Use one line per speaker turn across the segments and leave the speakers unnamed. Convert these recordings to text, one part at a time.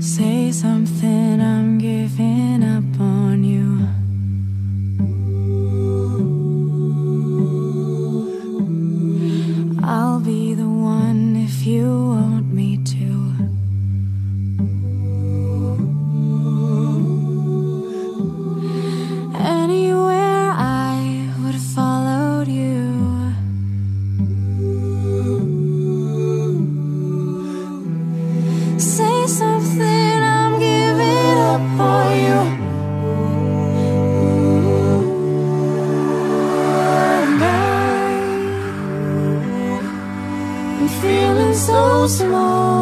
Say something. so slow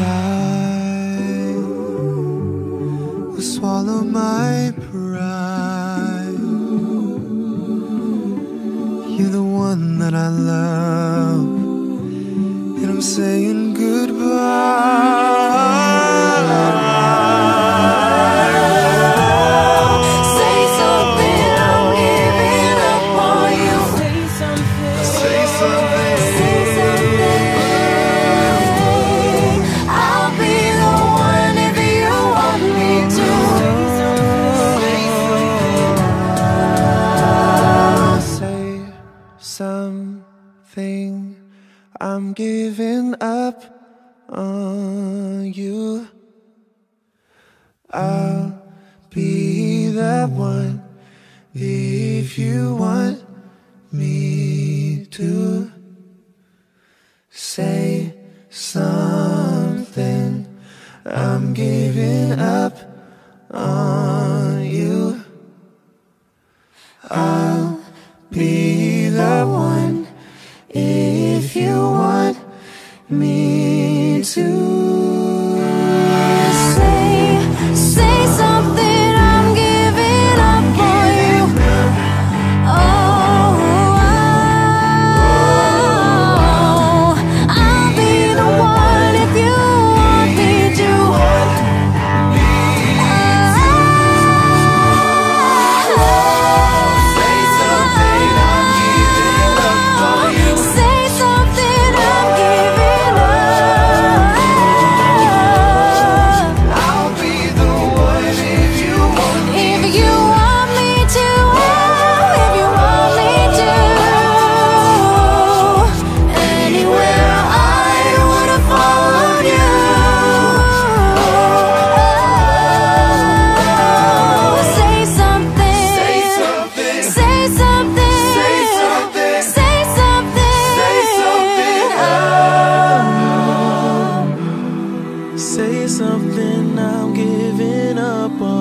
I
will swallow my pride. You're the one that I love, and I'm saying.
I'm giving up on you. I'll be that one if you want me to
say something. I'm giving up on you. I'll be Say something, I'm giving up on.